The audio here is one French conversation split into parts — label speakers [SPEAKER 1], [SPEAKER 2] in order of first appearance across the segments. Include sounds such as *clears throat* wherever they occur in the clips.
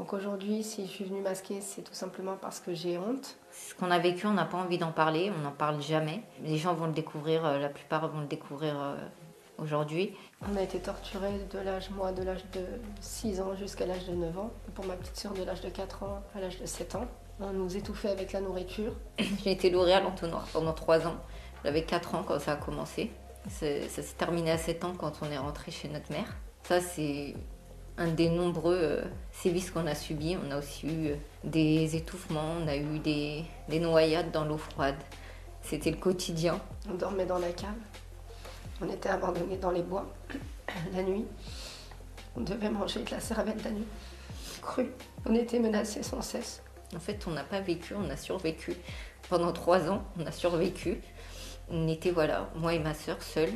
[SPEAKER 1] Donc aujourd'hui, si je suis venue masquer, c'est tout simplement parce que j'ai honte.
[SPEAKER 2] Ce qu'on a vécu, on n'a pas envie d'en parler, on n'en parle jamais. Les gens vont le découvrir, euh, la plupart vont le découvrir euh, aujourd'hui.
[SPEAKER 1] On a été torturés de l'âge, moi, de l'âge de 6 ans jusqu'à l'âge de 9 ans. Pour ma petite soeur, de l'âge de 4 ans à l'âge de 7 ans. On nous étouffait avec la nourriture. *laughs*
[SPEAKER 2] J'ai été lourée à l'entonnoir pendant 3 ans. J'avais 4 ans quand ça a commencé. Ça s'est terminé à 7 ans quand on est rentré chez notre mère. Ça, c'est un des nombreux euh, sévices qu'on a subis. On a aussi eu euh, des étouffements, on a eu des, des noyades dans l'eau froide. C'était le quotidien.
[SPEAKER 1] On dormait dans la cave. On était abandonnés dans les bois *clears throat* la nuit. On devait manger de la cervelle la nuit, crue. On était menacés sans cesse.
[SPEAKER 2] En fait, on n'a pas vécu, on a survécu. Pendant trois ans, on a survécu. On était, voilà, moi et ma soeur seuls.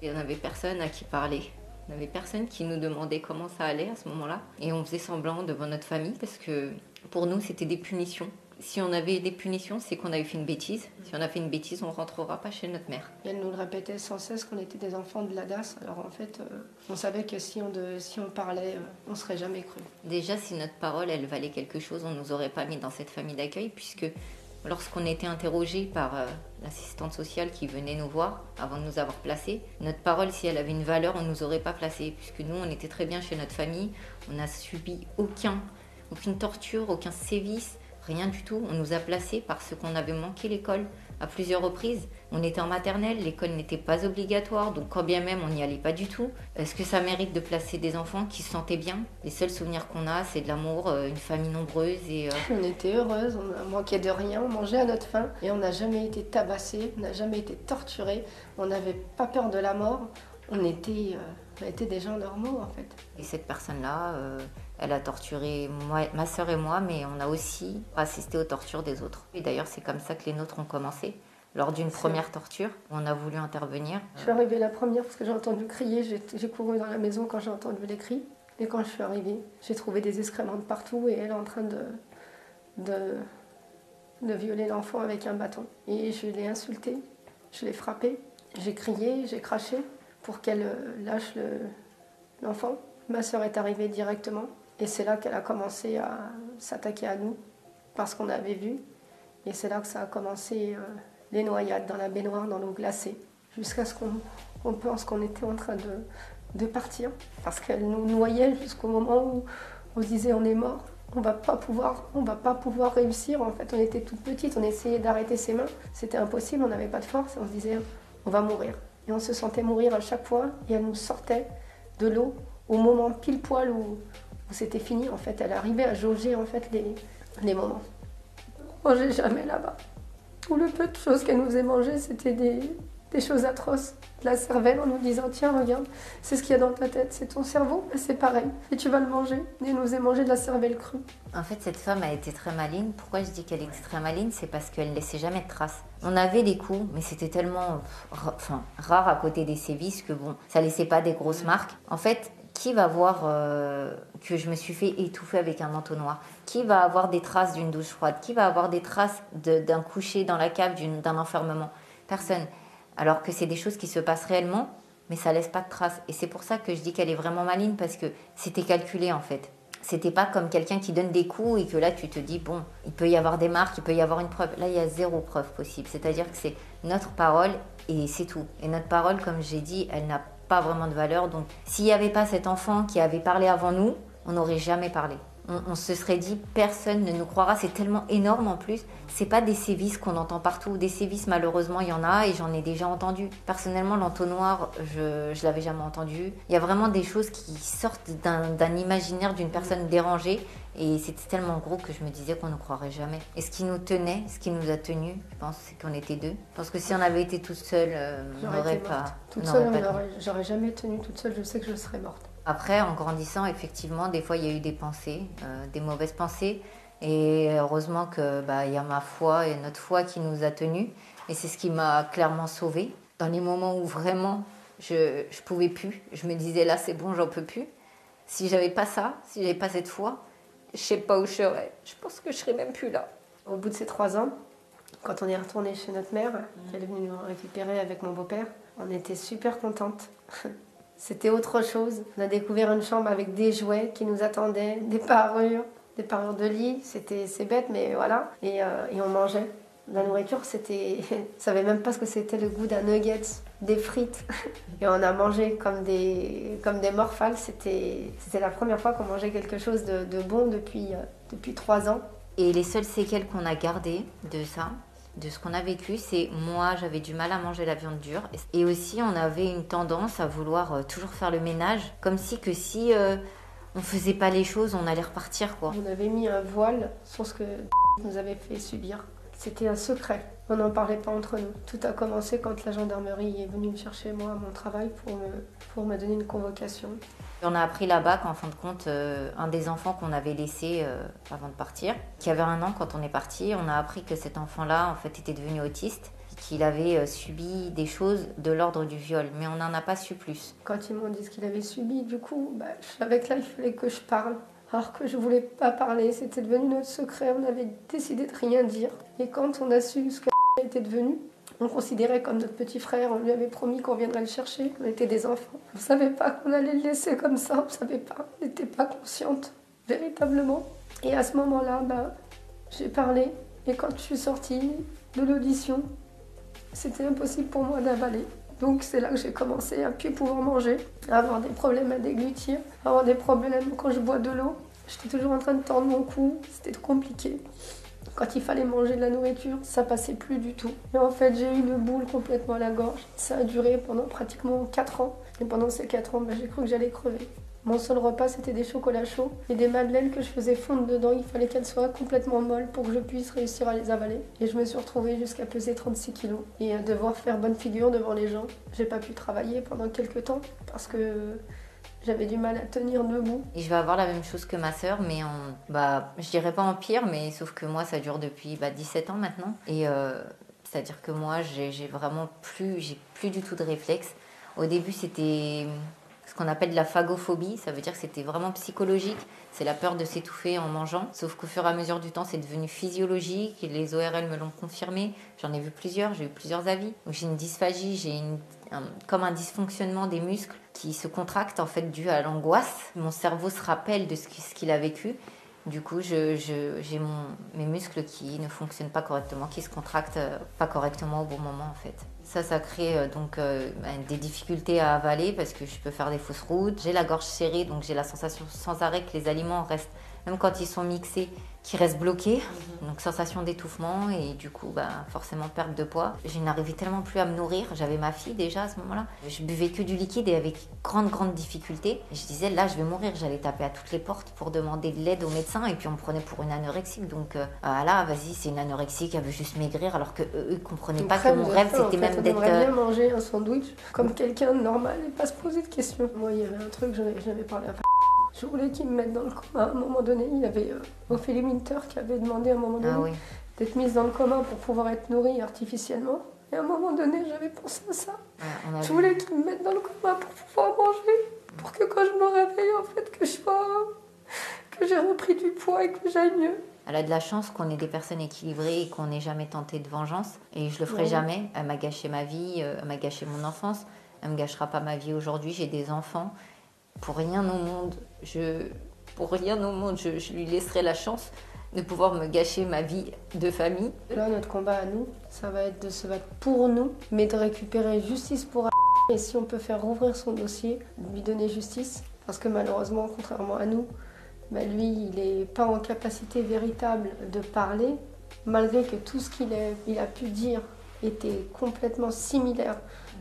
[SPEAKER 2] Il n'y en avait personne à qui parler. Il n'y avait personne qui nous demandait comment ça allait à ce moment-là. Et on faisait semblant devant notre famille parce que pour nous, c'était des punitions. Si on avait des punitions, c'est qu'on avait fait une bêtise. Si on a fait une bêtise, on rentrera pas chez notre mère.
[SPEAKER 1] elle nous le répétait sans cesse qu'on était des enfants de la DAS. Alors en fait, euh, on savait que si on, de, si on parlait, euh, on serait jamais cru.
[SPEAKER 2] Déjà, si notre parole, elle valait quelque chose, on nous aurait pas mis dans cette famille d'accueil, puisque lorsqu'on était interrogé par euh, l'assistante sociale qui venait nous voir avant de nous avoir placés, notre parole, si elle avait une valeur, on nous aurait pas placés, puisque nous, on était très bien chez notre famille. On n'a subi aucun, aucune torture, aucun sévice Rien du tout. On nous a placés parce qu'on avait manqué l'école à plusieurs reprises. On était en maternelle, l'école n'était pas obligatoire, donc quand bien même on n'y allait pas du tout. Est-ce que ça mérite de placer des enfants qui se sentaient bien? Les seuls souvenirs qu'on a, c'est de l'amour, euh, une famille nombreuse et... Euh,
[SPEAKER 1] on était heureuse, on manquait de rien, on mangeait à notre faim et on n'a jamais été tabassé, on n'a jamais été torturé, on n'avait pas peur de la mort, on était, euh, on était des gens normaux en fait.
[SPEAKER 2] Et cette personne-là, elle a torturé moi, ma soeur et moi, mais on a aussi assisté aux tortures des autres. Et d'ailleurs, c'est comme ça que les nôtres ont commencé. Lors d'une première torture, on a voulu intervenir.
[SPEAKER 1] Je suis arrivée la première parce que j'ai entendu crier. J'ai couru dans la maison quand j'ai entendu les cris. Et quand je suis arrivée, j'ai trouvé des excréments de partout et elle est en train de, de, de violer l'enfant avec un bâton. Et je l'ai insultée, je l'ai frappée, j'ai crié, j'ai craché pour qu'elle lâche l'enfant. Ma soeur est arrivée directement. Et c'est là qu'elle a commencé à s'attaquer à nous, parce qu'on avait vu. Et c'est là que ça a commencé euh, les noyades dans la baignoire, dans l'eau glacée, jusqu'à ce qu'on pense qu'on était en train de, partir, parce qu'elle nous noyait jusqu'au moment où on disait on est mort, on va pas pouvoir, on va pas pouvoir réussir. En fait, on était toute petite, on essayait d'arrêter ses mains, c'était impossible, on n'avait pas de force, on se disait on va mourir. Et on se sentait mourir à chaque fois, et elle nous sortait de l'eau au moment pile poil où, c'était fini, en fait, elle arrivait à jauger en fait les, les moments. On mangeait jamais là-bas. Tout le peu de choses qu'elle nous faisait manger, c'était des, des choses atroces. De la cervelle en nous disant Tiens, regarde, c'est ce qu'il y a dans ta tête, c'est ton cerveau, c'est pareil. Et tu vas le manger. Et elle nous faisait manger de la cervelle crue.
[SPEAKER 2] En fait, cette femme a été très maligne. Pourquoi je dis qu'elle était très maligne? C'est parce qu'elle ne laissait jamais de traces. On avait des coups, mais c'était tellement enfin, rare à côté des sévices que bon, ça laissait pas des grosses marques. En fait, qui va voir euh, que je me suis fait étouffer avec un entonnoir? Qui va avoir des traces d'une douche froide? Qui va avoir des traces d'un coucher dans la cave, d'un enfermement? Personne. Alors que c'est des choses qui se passent réellement, mais ça laisse pas de traces. Et c'est pour ça que je dis qu'elle est vraiment maligne, parce que c'était calculé en fait. C'était pas comme quelqu'un qui donne des coups et que là tu te dis, bon, il peut y avoir des marques, il peut y avoir une preuve. Là, il y a zéro preuve possible. C'est-à-dire que c'est notre parole et c'est tout. Et notre parole, comme j'ai dit, elle n'a pas vraiment de valeur. Donc, s'il n'y avait pas cet enfant qui avait parlé avant nous, on n'aurait jamais parlé. On, se serait dit, personne ne nous croira. C'est tellement énorme en plus. C'est pas des sévices qu'on entend partout. Des sévices, malheureusement, il y en a et j'en ai déjà entendu. Personnellement, l'entonnoir, je, je l'avais jamais entendu. Il y a vraiment des choses qui sortent d'un imaginaire d'une personne dérangée et c'était tellement gros que je me disais qu'on ne croirait jamais. Et ce qui nous tenait, ce qui nous a tenus, je pense, c'est qu'on était deux. Parce que si on avait été toute seule, euh, on n'aurait pas.
[SPEAKER 1] Toute seule, j'aurais jamais tenu toute seule. Je sais que je serais morte.
[SPEAKER 2] Après, en grandissant, effectivement, des fois, il y a eu des pensées, euh, des mauvaises pensées. Et heureusement que bah, y a ma foi et notre foi qui nous a tenus. Et c'est ce qui m'a clairement sauvée. Dans les moments où vraiment je ne pouvais plus, je me disais là, c'est bon, j'en peux plus. Si j'avais pas ça, si j'avais pas cette foi, je sais pas où je serais. Je pense que je serais même plus là.
[SPEAKER 1] Au bout de ces trois ans, quand on est retourné chez notre mère, elle est venue nous récupérer avec mon beau-père, on était super contente. *laughs* C'était autre chose. On a découvert une chambre avec des jouets qui nous attendaient, des parures, des parures de lit, c'était c'est bête, mais voilà. Et, euh, et on mangeait. La nourriture, c'était. *laughs* On savait même pas ce que c'était le goût d'un nugget, des frites. Et on a mangé comme des, comme des morphales. C'était la première fois qu'on mangeait quelque chose de, de bon depuis, euh, depuis trois ans.
[SPEAKER 2] Et les seules séquelles qu'on a gardées de ça, de ce qu'on a vécu, c'est moi, j'avais du mal à manger la viande dure. Et aussi, on avait une tendance à vouloir euh, toujours faire le ménage, comme si que si euh, on faisait pas les choses, on allait repartir quoi.
[SPEAKER 1] On avait mis un voile sur ce que *laughs* nous avait fait subir. C'était un secret. On n'en parlait pas entre nous. Tout a commencé quand la gendarmerie est venue me chercher moi à mon travail pour me, pour me donner une convocation.
[SPEAKER 2] On a appris là-bas qu'en fin de compte, euh, un des enfants qu'on avait laissé euh, avant de partir, qui avait un an quand on est parti, on a appris que cet enfant-là, en fait, était devenu autiste, qu'il avait euh, subi des choses de l'ordre du viol, mais on n'en a pas su plus.
[SPEAKER 1] Quand ils m'ont dit ce qu'il avait subi, du coup, bah, je savais que là, il fallait que je parle. Alors que je voulais pas parler, c'était devenu notre secret, on avait décidé de rien dire. Et quand on a su ce qu'il *laughs* était devenu, on considérait comme notre petit frère, on lui avait promis qu'on viendrait le chercher, on était des enfants. On ne savait pas qu'on allait le laisser comme ça, on ne savait pas, on n'était pas consciente, véritablement. Et à ce moment-là, bah, j'ai parlé, et quand je suis sortie de l'audition, c'était impossible pour moi d'avaler. Donc c'est là que j'ai commencé à plus pouvoir manger, à avoir des problèmes à déglutir, à avoir des problèmes quand je bois de l'eau. J'étais toujours en train de tendre mon cou, c'était compliqué. Quand il fallait manger de la nourriture, ça passait plus du tout. Et en fait, j'ai eu une boule complètement à la gorge. Ça a duré pendant pratiquement 4 ans. Et pendant ces 4 ans, ben, j'ai cru que j'allais crever. Mon seul repas, c'était des chocolats chauds et des madeleines que je faisais fondre dedans. Il fallait qu'elles soient complètement molles pour que je puisse réussir à les avaler. Et je me suis retrouvée jusqu'à peser 36 kilos et à devoir faire bonne figure devant les gens. J'ai pas pu travailler pendant quelques temps parce que j'avais du mal à tenir debout.
[SPEAKER 2] Et je vais avoir la même chose que ma sœur, mais en, bah, je dirais pas en pire, mais sauf que moi, ça dure depuis bah, 17 ans maintenant. Et euh, c'est-à-dire que moi, j'ai vraiment plus, j'ai plus du tout de réflexe. Au début, c'était ce qu'on appelle de la phagophobie, ça veut dire que c'était vraiment psychologique, c'est la peur de s'étouffer en mangeant, sauf qu'au fur et à mesure du temps c'est devenu physiologique, et les ORL me l'ont confirmé, j'en ai vu plusieurs, j'ai eu plusieurs avis. J'ai une dysphagie, j'ai un- comme un dysfonctionnement des muscles qui se contractent en fait dû à l'angoisse. Mon cerveau se rappelle de ce qui- ce qu'il a vécu. Du coup, je- je- j'ai mon, mes muscles qui ne fonctionnent pas correctement, qui se contractent euh, pas correctement au bon moment en fait. Ça, ça crée euh, donc euh, des difficultés à avaler parce que je peux faire des fausses routes. J'ai la gorge serrée, donc j'ai la sensation sans arrêt que les aliments restent, même quand ils sont mixés, qui restent bloqués. Donc sensation d'étouffement et du coup, ben, forcément perte de poids. Je n'arrivais tellement plus à me nourrir. J'avais ma fille déjà à ce moment-là. Je buvais que du liquide et avec grande, grande difficulté. Je disais, là, je vais mourir. J'allais taper à toutes les portes pour demander de l'aide au médecin et puis on me prenait pour une anorexique. Donc euh, ah là, vas-y, c'est une anorexique, elle veut juste maigrir alors que eux, ils comprenaient
[SPEAKER 1] On
[SPEAKER 2] pas que mon rêve, c'était même
[SPEAKER 1] On
[SPEAKER 2] d'être...
[SPEAKER 1] aimerait
[SPEAKER 2] euh,
[SPEAKER 1] bien manger un sandwich comme quelqu'un de normal et pas se poser de questions. Moi, il y avait un truc, j'avais parlé à Je voulais qu'il me mette dans le coma. À un moment donné, il y avait euh, Ophélie Minter qui avait demandé à un moment donné
[SPEAKER 2] Ah oui.
[SPEAKER 1] d'être mise dans le coma pour pouvoir être nourrie artificiellement. Et à un moment donné, j'avais pensé à ça.
[SPEAKER 2] Ouais,
[SPEAKER 1] Je voulais qu'il me mette dans le coma pour pouvoir manger. Pour que quand je me réveille, en fait, que je sois. que j'ai repris du poids et que j'aille mieux.
[SPEAKER 2] Elle a de la chance qu'on ait des personnes équilibrées et qu'on n'ait jamais tenté de vengeance. Et je le ferai
[SPEAKER 1] Ouais.
[SPEAKER 2] jamais. Elle m'a gâché ma vie, euh, elle m'a gâché mon enfance. Elle me gâchera pas ma vie aujourd'hui. J'ai des enfants. Pour rien au monde, je, lui laisserai la chance de pouvoir me gâcher ma vie de famille.
[SPEAKER 1] Là, notre combat à nous, ça va être de se battre pour nous, mais de récupérer justice pour *laughs* et si on peut faire rouvrir son dossier, lui donner justice. Parce que malheureusement, contrairement à nous, bah, lui, il n'est pas en capacité véritable de parler, malgré que tout ce qu'il a, il a pu dire était complètement similaire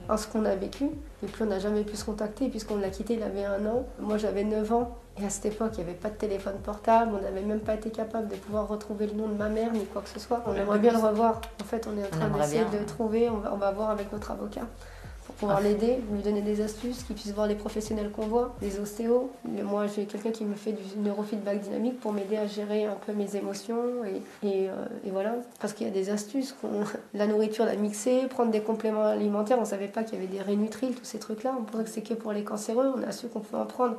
[SPEAKER 1] à ce qu'on a vécu. Et puis on n'a jamais pu se contacter puisqu'on l'a quitté, il avait un an. Moi j'avais 9 ans. Et à cette époque, il n'y avait pas de téléphone portable, on n'avait même pas été capable de pouvoir retrouver le nom de ma mère ni quoi que ce soit. On aimerait bien le revoir. En fait, on est en train d'essayer de trouver, on va, on va voir avec notre avocat pouvoir
[SPEAKER 2] Ah.
[SPEAKER 1] l'aider, lui donner des astuces, qu'il puisse voir les professionnels qu'on voit, les ostéos. Mais Moi, j'ai quelqu'un qui me fait du neurofeedback dynamique pour m'aider à gérer un peu mes émotions. Et, et, euh, et voilà, parce qu'il y a des astuces. *laughs* La nourriture, la mixer, prendre des compléments alimentaires. On ne savait pas qu'il y avait des rénutriles, tous ces trucs-là. On pensait que c'était que pour les cancéreux. On a su qu'on pouvait en prendre.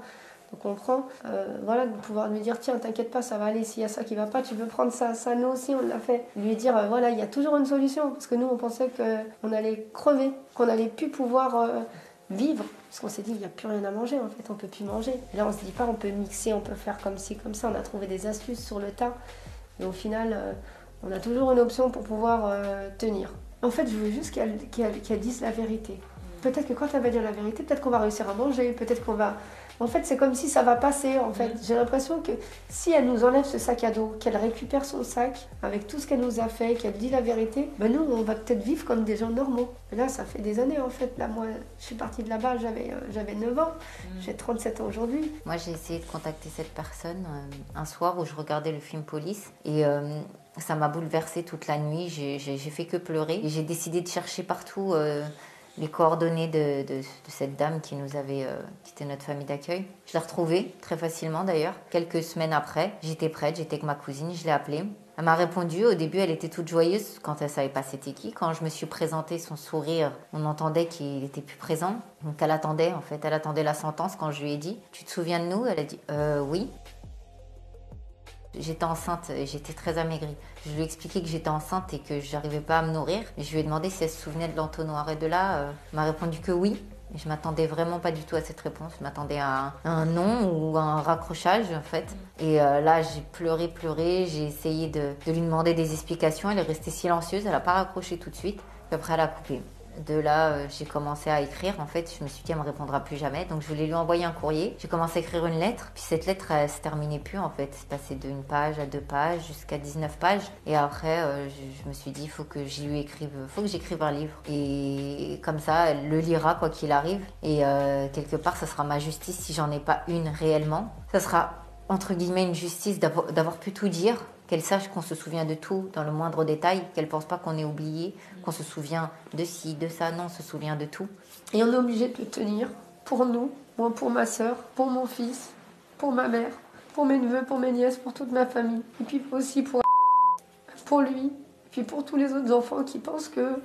[SPEAKER 1] Donc on prend, euh, voilà, de pouvoir lui dire tiens, t'inquiète pas, ça va aller, s'il y a ça qui va pas, tu peux prendre ça, ça, nous aussi on l'a fait. Lui dire euh, voilà, il y a toujours une solution, parce que nous on pensait qu'on allait crever, qu'on allait plus pouvoir euh, vivre. Parce qu'on s'est dit, il n'y a plus rien à manger en fait, on peut plus manger. Et là, on se dit pas, on peut mixer, on peut faire comme ci, comme ça. On a trouvé des astuces sur le tas. Et au final, on a toujours une option pour pouvoir tenir. En fait, je veux juste qu'elle dise la vérité. Peut-être que quand elle va dire la vérité, peut-être qu'on va réussir à manger, peut-être qu'on va en fait, c'est comme si ça va passer. En fait, mm. j'ai l'impression que si elle nous enlève ce sac à dos, qu'elle récupère son sac avec tout ce qu'elle nous a fait, qu'elle dit la vérité, ben nous, on va peut-être vivre comme des gens normaux. Et là, ça fait des années en fait. Là, moi, je suis partie de là-bas, j'avais euh, j'avais 9 ans. Mm. J'ai 37 ans aujourd'hui.
[SPEAKER 2] Moi, j'ai essayé de contacter cette personne euh, un soir où je regardais le film Police et euh, ça m'a bouleversée toute la nuit. J'ai fait que pleurer et j'ai décidé de chercher partout les coordonnées de, cette dame qui nous avait, euh, était notre famille d'accueil. Je l'ai retrouvée très facilement d'ailleurs. Quelques semaines après, j'étais prête, j'étais avec ma cousine, je l'ai appelée. Elle m'a répondu. Au début, elle était toute joyeuse quand elle savait pas c'était qui. Quand je me suis présentée, son sourire, on entendait qu'il était plus présent. Donc elle attendait en fait, elle attendait la sentence quand je lui ai dit. Tu te souviens de nous? Elle a dit euh, oui. J'étais enceinte j'étais très amaigrie. Je lui ai expliqué que j'étais enceinte et que je n'arrivais pas à me nourrir. je lui ai demandé si elle se souvenait de l'entonnoir et de là, euh, elle m'a répondu que oui. Je m'attendais vraiment pas du tout à cette réponse. Je m'attendais à un, non ou à un raccrochage en fait. Et euh, là, j'ai pleuré, pleuré. J'ai essayé de, de, lui demander des explications. Elle est restée silencieuse. Elle n'a pas raccroché tout de suite. Puis après, elle a coupé. De là, euh, j'ai commencé à écrire. En fait, je me suis dit, elle me répondra plus jamais. Donc, je voulais lui envoyer un courrier. J'ai commencé à écrire une lettre. Puis cette lettre, elle se terminait plus, en fait. C'est passé d'une page à deux pages, jusqu'à 19 pages. Et après, euh, je, me suis dit, faut que je lui écrive, faut que j'écrive un livre. Et comme ça, elle le lira, quoi qu'il arrive. Et euh, quelque part, ça sera ma justice si j'en ai pas une réellement. Ça sera, entre guillemets, une justice d'avoir pu tout dire qu'elle sache qu'on se souvient de tout dans le moindre détail, qu'elle pense pas qu'on est oublié, qu'on se souvient de ci, de ça, non, on se souvient de tout.
[SPEAKER 1] Et on est obligé de tenir pour nous, moi pour ma soeur, pour mon fils, pour ma mère, pour mes neveux, pour mes nièces, pour toute ma famille. Et puis aussi pour, pour lui, et puis pour tous les autres enfants qui pensent que,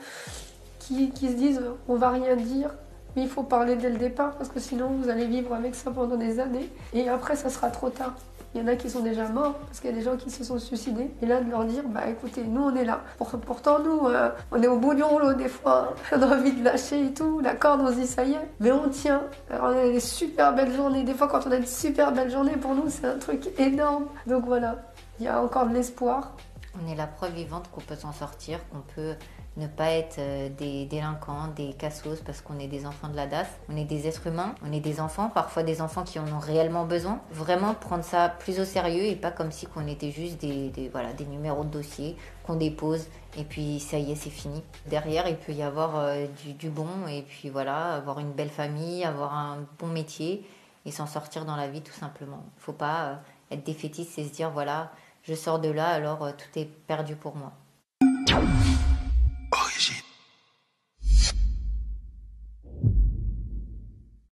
[SPEAKER 1] qui, qui se disent on va rien dire, mais il faut parler dès le départ parce que sinon vous allez vivre avec ça pendant des années et après ça sera trop tard. Il y en a qui sont déjà morts parce qu'il y a des gens qui se sont suicidés. Et là, de leur dire, bah écoutez, nous on est là. Pourtant, nous, euh, on est au bout du rouleau des fois. *laughs* On a envie de lâcher et tout. La corde, on se dit, ça y est. Mais on tient. On a des super belles journées. Des fois, quand on a une super belle journée, pour nous, c'est un truc énorme. Donc voilà, il y a encore de l'espoir.
[SPEAKER 2] On est la preuve vivante qu'on peut s'en sortir, qu'on peut ne pas être euh, des délinquants, des cassos parce qu'on est des enfants de la DAS. On est des êtres humains, on est des enfants, parfois des enfants qui en ont réellement besoin. Vraiment prendre ça plus au sérieux et pas comme si on était juste des, voilà, des numéros de dossier qu'on dépose et puis ça y est, c'est fini. Derrière, il peut y avoir euh, du, bon et puis voilà, avoir une belle famille, avoir un bon métier et s'en sortir dans la vie tout simplement. Il ne faut pas euh, être défaitiste et se dire voilà, je sors de là alors tout est perdu pour moi.